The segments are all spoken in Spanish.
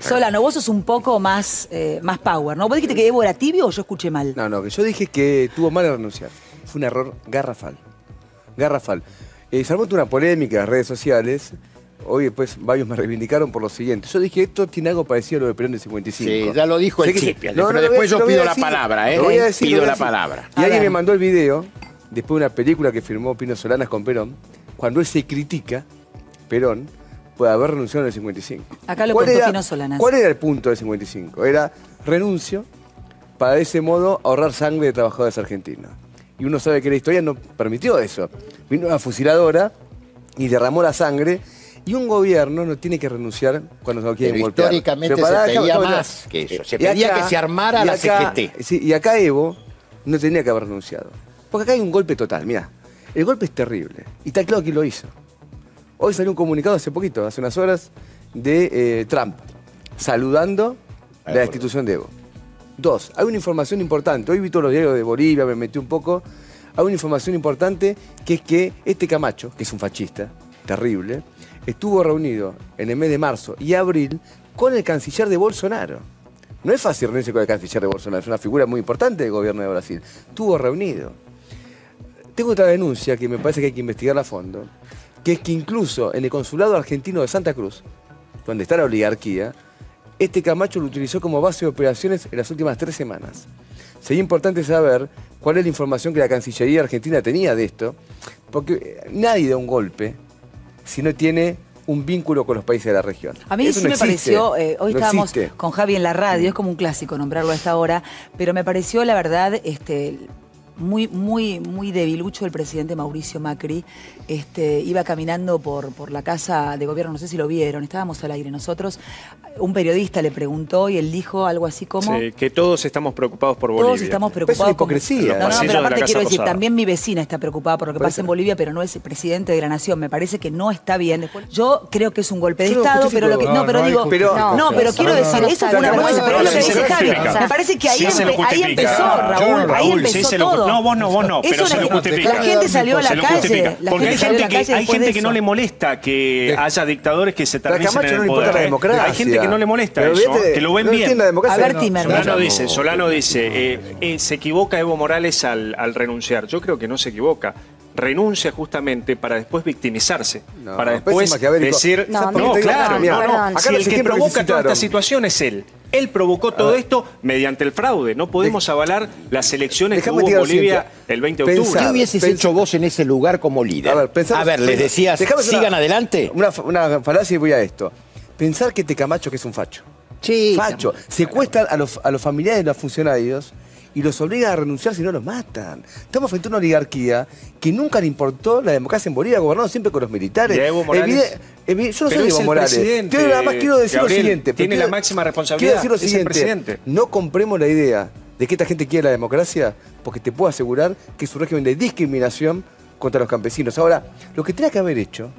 Solano, vos sos un poco más, eh, más power, ¿no? ¿Vos dijiste que Evo era tibio o yo escuché mal? No, no, que yo dije que tuvo mal en renunciar. Fue un error garrafal. Garrafal. Eh, se armó una polémica en las redes sociales. Hoy después varios me reivindicaron por lo siguiente. Yo dije, esto tiene algo parecido a lo de Perón del 55. Sí, ya lo dijo el Sé que- Chipi, No, no, pero a- después yo a pido la palabra, ¿eh? lo voy a decir, lo pido voy a la palabra. Y A alguien me mandó el video, después de una película que firmó Pino Solanas con Perón, cuando él se critica, Perón, por haber renunciado en el 55. Acá lo ¿Cuál contó era- Pino Solanas. ¿Cuál era el punto del 55? Era renuncio para de ese modo ahorrar sangre de trabajadores argentinos. Y uno sabe que la historia no permitió eso. Vino una fusiladora y derramó la sangre. Y un gobierno no tiene que renunciar cuando se lo quieren golpear. históricamente se pedía déjame- más que eso. Se pedía que se armara la acá- CGT. sí, y acá Evo no tenía que haber renunciado. Porque acá hay un golpe total, mira. El golpe es terrible. Y está claro quién lo hizo. Hoy salió un comunicado hace poquito, hace unas horas, de eh, Trump, saludando la destitución de Evo. Dos, hay una información importante. Hoy vi todos los diarios de Bolivia, me metí un poco. Hay una información importante que es que este Camacho, que es un fascista, terrible, estuvo reunido en el mes de marzo y abril con el canciller de Bolsonaro. No es fácil reunirse con el canciller de Bolsonaro, es una figura muy importante del gobierno de Brasil. Estuvo reunido. Tengo otra denuncia que me parece que hay que investigarla a fondo, que es que incluso en el consulado argentino de Santa Cruz, donde está la oligarquía, este Camacho lo utilizó como base de operaciones en las últimas tres semanas. Sería importante saber cuál es la información que la Cancillería Argentina tenía de esto, porque nadie da un golpe si no tiene un vínculo con los países de la región. A mí Eso sí no me existe, pareció, eh, hoy no estábamos existe. con Javi en la radio, es como un clásico nombrarlo a esta hora, pero me pareció la verdad este, muy, muy, muy debilucho el presidente Mauricio Macri. Este, iba caminando por, por la casa de gobierno, no sé si lo vieron, estábamos al aire nosotros. Un periodista le preguntó y él dijo algo así como... Sí, que todos estamos preocupados por Bolivia. Todos estamos Pero preocupados. es una hipocresía. con- No, no, pero aparte quiero decir, también mi vecina está preocupada por lo que pasa en Bolivia, pero no es el presidente de la nación. Me parece que no está bien. Después, yo creo que es un golpe de Yo Estado, pero lo que. No, No, pero digo. justificación. no, pero quiero decir, eso fue una vergüenza. Pero es lo que dice Javi. Me parece que ahí, empezó, Raúl. ahí Raúl, empezó sí se lo- todo. No, vos no, vos no, pero se lo justifica. La gente salió a la Se lo calle. Porque hay gente que, hay gente no le molesta que haya dictadores que se terminen en el poder. la democracia. Hay gente que no le molesta Pero eso, que lo ven no bien. entiende la democracia. A ver. Solano No. dice, Solano dice, eh, eh, se equivoca Evo Morales al, al renunciar. Yo creo que no se equivoca. Renuncia justamente para después victimizarse, No, para después decir, No, claro, perdón, no. Acá Si el que provoca toda esta situación es él. Él provocó todo esto mediante el fraude. No podemos avalar las elecciones que hubo en Bolivia el 20 de Pensar- octubre. ¿Qué hubieses hecho vos en ese lugar como líder? A ver, pensá- les pensá- decías, sigan una- adelante. Una, una falacia y voy a esto. Pensar que este Camacho que es un facho. Sí. Facho. Secuestran a los, a los familiares de los funcionarios y los obligan a renunciar si no los matan. Estamos frente a una oligarquía que nunca le importó la democracia en Bolivia, gobernado siempre con los militares. Y a Evo Morales- Evide- yo no soy Evo Morales. presidente, Yo nada más quiero decir Gabriel, lo siguiente. tiene quiero- la máxima responsabilidad, Quiero decir lo siguiente. presidente. No compremos la idea de que esta gente quiere la democracia, porque te puedo asegurar que es un régimen de discriminación contra los campesinos. Ahora, lo que tenía que haber hecho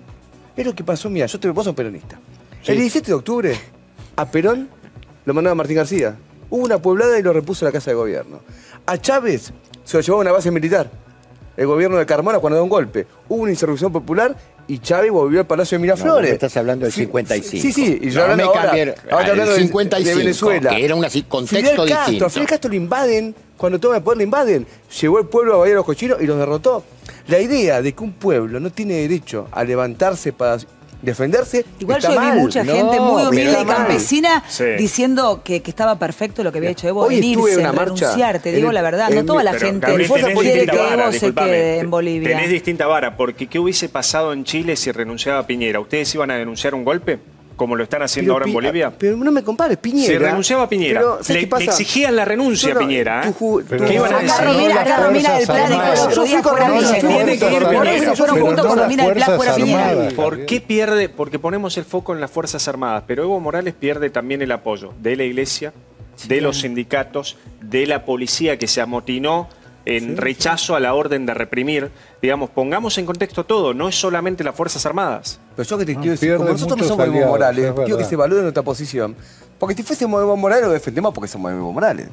es lo que pasó, mira, yo te vos sos peronista. El 17 de octubre, a Perón lo mandaba Martín García. Hubo una poblada y lo repuso a la Casa de Gobierno. A Chávez se lo llevó a una base militar. El gobierno de Carmona cuando da un golpe. Hubo una insurrección popular y Chávez volvió al Palacio de Miraflores. No, estás hablando del Sí, 55. Sí, sí. Y yo No hablando me ahora, ahora ah, el de- 55, de Venezuela. que era un contexto Fidel Castro, distinto. a Fidel Castro lo invaden, cuando toma el poder lo invaden. Llevó el pueblo a bailar a los cochinos y los derrotó. La idea de que un pueblo no tiene derecho a levantarse para defenderse Igual está yo vi mal. mucha No, gente muy humilde y campesina Sí. diciendo que, que estaba perfecto lo que había hecho Evo, Hoy en estuve en irse, una renunciar, te digo el- la verdad. No toda la gente quiere que Evo se quede en Bolivia. Tenés distinta vara, porque ¿qué hubiese pasado en Chile si renunciaba Piñera? ¿Ustedes iban a denunciar un golpe? Como lo están haciendo Pero ahora en Bolivia. Pero no me compares, Piñera. Se renunciaba a Piñera. Pero, ¿sabes le, qué le pasa? exigían la renuncia no- a Piñera. ¿eh? tu Pero ¿Qué iban a Acá decir? no, Romina, las acá Romina del Fuerzas Plan dijo el Armadas. otro Yo día fui con fuera Romina, Piñera. tiene que ir Por Piñera. eso fueron juntos con Romina del fuera Piñera. Armadas. ¿Por qué pierde? Porque ponemos el foco en las Fuerzas Armadas, pero Evo Morales pierde también el apoyo de la Iglesia, de los sindicatos, de la policía que se amotinó en rechazo a la orden de reprimir. Digamos, pongamos en contexto todo, no es solamente las Fuerzas Armadas. Pero yo que te No, quiero decir, como nosotros no somos Evo aliados, Morales, es quiero que se valore nuestra posición. Porque si fuésemos Evo Morales lo defendemos porque somos Evo Morales.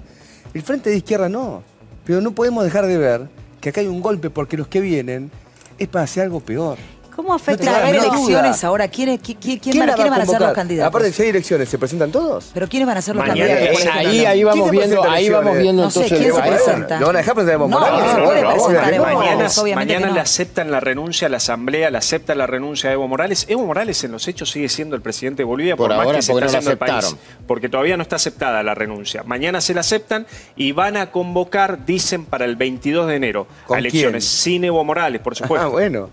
El frente de izquierda no. Pero no podemos dejar de ver que acá hay un golpe porque los que vienen es para hacer algo peor. ¿Cómo afecta a haber elecciones ahora. ¿Quiénes, qui- qui- quién ¿Quién van, la va quiénes a van a ser los candidatos? Aparte, si hay elecciones, ¿se presentan todos? Pero ¿quiénes van a ser los Mañana- candidatos? Eh, ahí, ahí vamos ¿Quién viendo, ahí vamos viendo No sé, entonces ¿quién el se presenta? ¿Lo van a dejar presentar a Evo No, Morales? no se No, puede no, presentar obviamente Evo no. Mañana, Morales, obviamente mañana que no. le aceptan la renuncia a la Asamblea, le aceptan la renuncia a Evo Morales. Evo Morales en los hechos sigue siendo el presidente de Bolivia por, Por más que se está haciendo el país. aceptaron. Porque todavía no está aceptada la renuncia. Mañana se la aceptan y van a convocar, dicen, para el 22 de enero ¿Con a elecciones. quién? Sin Evo Morales, por supuesto. Ah, bueno.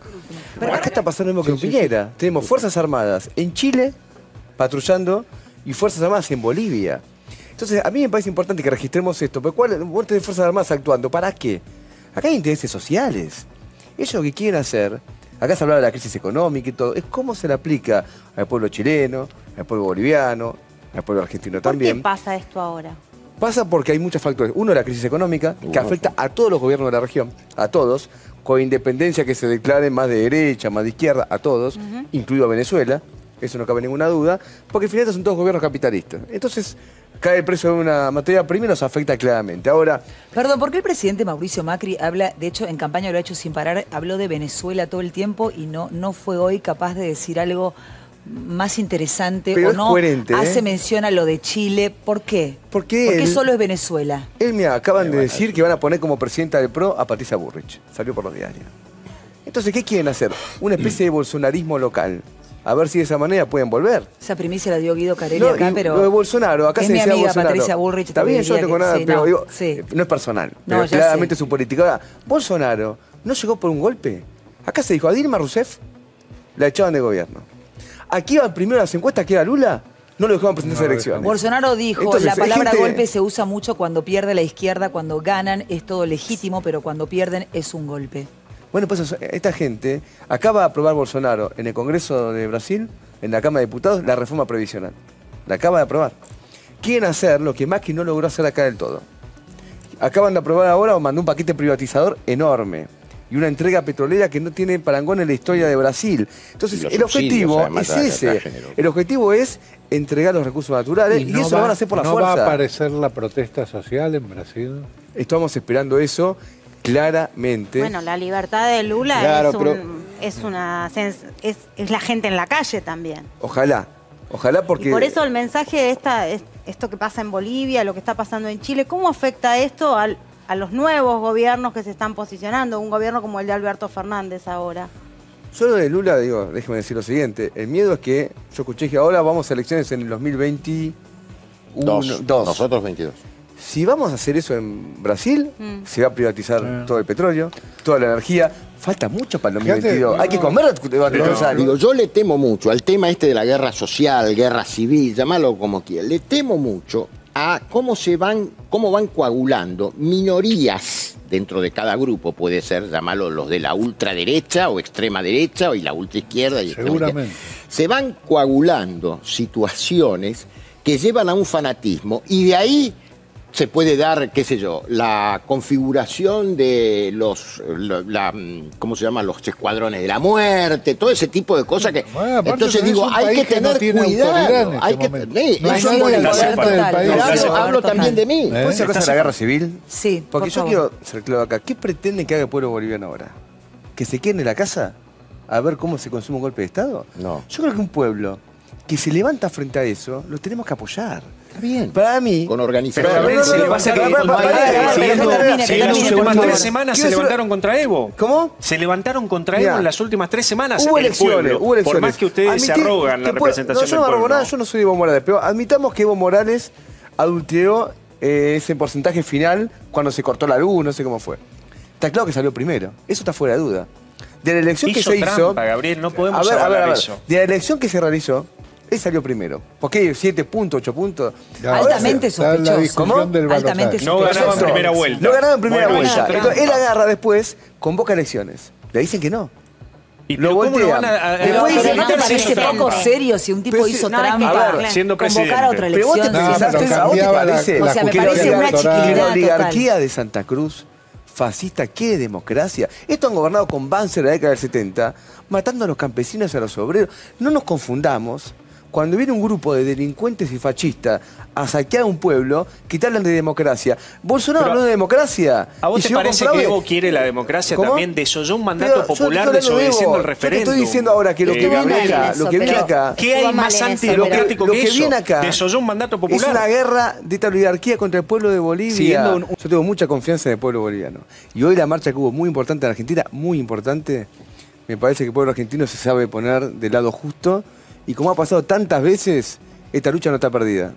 Acá está pasando lo mismo que en Piñera. Tenemos Fuerzas Armadas en Chile patrullando y Fuerzas Armadas en Bolivia. Entonces, a mí me parece importante que registremos esto. Pero ¿cuál vos tenés Fuerzas Armadas actuando? ¿Para qué? Acá hay intereses sociales. Ellos lo que quieren hacer, acá se hablaba de la crisis económica y todo, es cómo se le aplica al pueblo chileno, al pueblo boliviano, al pueblo argentino ¿Por también. qué pasa esto ahora? Pasa porque hay muchos factores. Uno, la crisis económica, que afecta a todos los gobiernos de la región, a todos, con independencia que se declaren más de derecha, más de izquierda, a todos, incluido a Venezuela, eso no cabe ninguna duda, porque al final son todos gobiernos capitalistas. Entonces, cae el precio de una materia prima y nos afecta claramente. Ahora, Perdón, ¿por qué el presidente Mauricio Macri habla, de hecho en campaña lo ha hecho sin parar, habló de Venezuela todo el tiempo y no, no fue hoy capaz de decir algo más interesante Pero o es no coherente, ¿eh? hace mención a lo de Chile? ¿Por qué? Porque ¿Por qué él- solo es Venezuela? él me acaban de decir que van a poner como presidenta del PRO a Patricia Burrich. Salió por los diarios. Entonces, ¿qué quieren hacer? Una especie de bolsonarismo local. A ver si de esa manera pueden volver. Esa primicia la dio Guido Carelli No, acá, pero... Lo de Bolsonaro, acá es se mi decía amiga Bolsonaro. Patricia Bullrich. Está bien, yo no tengo que- nada, sí, pero no, digo, sí. eh, no es personal. No, pero claramente sé. su política. Ahora, Bolsonaro no llegó por un golpe. Acá se dijo a Dilma Rousseff, la echaban de gobierno. Aquí iban primero las encuestas que era Lula, no lo dejaban presentar No, elecciones. Bolsonaro dijo, Entonces, la palabra gente- golpe se usa mucho cuando pierde la izquierda, cuando ganan es todo legítimo, pero cuando pierden es un golpe. Bueno, pues esta gente acaba de aprobar Bolsonaro en el Congreso de Brasil, en la Cámara de Diputados, la reforma previsional. La acaba de aprobar. Quieren hacer lo que Macri no logró hacer acá del todo. Acaban de aprobar ahora o mandó un paquete privatizador enorme. Y una entrega petrolera que no tiene parangón en la historia de Brasil. Entonces, el objetivo además, es ese. El objetivo es entregar los recursos naturales y, no eso va- van a hacer por la ¿No fuerza. va a aparecer la protesta social en Brasil? Estamos esperando eso claramente. Bueno, la libertad de Lula Claro, es, un- pero- es una es, es la gente en la calle también. Ojalá. Ojalá porque... Y por eso el mensaje de esta, es- esto que pasa en Bolivia, lo que está pasando en Chile, ¿cómo afecta esto al- a los nuevos gobiernos que se están posicionando? Un gobierno como el de Alberto Fernández ahora. Yo lo de Lula, digo, déjeme decir lo siguiente. El miedo es que, yo escuché que ahora vamos a elecciones en el 2021. Dos. dos. Nosotros 22. Si vamos a hacer eso en Brasil, Mm. se va a privatizar todo el petróleo, toda la energía. Falta mucho para el Fíjate, 2022. Hay que no, comer necesario. Digo, yo le temo mucho al tema este de la guerra social, guerra civil, llámalo como quieras. Le temo mucho a cómo se van, cómo van coagulando minorías dentro de cada grupo, puede ser, llamarlo los de la ultraderecha o extrema derecha y la ultraizquierda y extrema. Seguramente. Se van coagulando situaciones que llevan a un fanatismo y de ahí se puede dar, qué sé yo, la configuración de los, lo- la, mm, ¿cómo se llaman? Los escuadrones de la muerte, todo ese tipo de cosas que... Bueno, entonces digo, hay que que no tener autoridad en cuidado. este Hay que, momento. eh, No eso es que que- No, no, hablo, hablo también de mí. ¿Eh? ¿Puede ser cosa de la guerra civil? Sí, Porque por yo favor. quiero ser claro acá. ¿Qué pretenden que haga el pueblo boliviano ahora? ¿Que se queden en la casa a ver cómo se consume un golpe de Estado? No. Yo creo que un pueblo que se levanta frente a eso, lo tenemos que apoyar. Está bien. Para mí... Con Pero organización. Gabriel, no, se en- que últimas tres semanas se levantaron contra Evo. ¿Cómo? Se levantaron contra Evo en las últimas tres semanas. Hubo el elecciones, hubo elecciones. Por más que ustedes se arrogan la representación No, yo no arrogo nada, yo no soy Evo Morales, pero admitamos que Evo Morales adulteró eh, ese porcentaje final cuando se cortó la luz, no sé cómo fue. Está claro que salió primero, eso está fuera de duda. De la elección Hizo que se hizo... trampa, Gabriel, no podemos a ver, a ver, a ver. eso. De la elección que se realizó, él salió primero. ¿Por qué? ¿Siete puntos, ocho puntos? Ya, Ahora Altamente sospechoso. ¿Cómo? Altamente. No sospechoso. ganaban Perfecto. primera vuelta. No ganaron en primera Bueno, vuelta. Entonces, él agarra después, convoca elecciones. Le dicen que no. ¿Y Lo voltean. van a- a- a- Pero Pero, dice, pero ¿no te parece poco trampa. serio si un tipo Pero hizo no, trampa? a ver, siendo convocar a presidente. otra Pero vos te elección? No, pensaste, pero ¿a vos te parece? la O sea, me parece una chiquilidad la total. oligarquía de Santa Cruz fascista quiere democracia. Esto han gobernado con Banzer en la década del 70, matando a los campesinos y a los obreros. No nos confundamos cuando viene un grupo de delincuentes y fascistas a saquear un pueblo, que te hablan de democracia. Bolsonaro Pero, habló de democracia. ¿A vos y te parece que Evo quiere la democracia ¿Cómo? también? Desoyó un mandato popular desobedeciendo el referéndum. Yo te estoy diciendo ahora que lo que Eh, viene mal en acá, eso, lo que viene acá, ¿Qué hay más antidemocrático lo que, que eso? viene acá Desoyó un mandato Es popular. una guerra de esta oligarquía contra el pueblo de Bolivia. Un- Yo tengo mucha confianza en el pueblo boliviano. Y hoy la marcha que hubo muy importante en Argentina, muy importante, me parece que el pueblo argentino se sabe poner del lado justo. Y como ha pasado tantas veces, esta lucha no está perdida.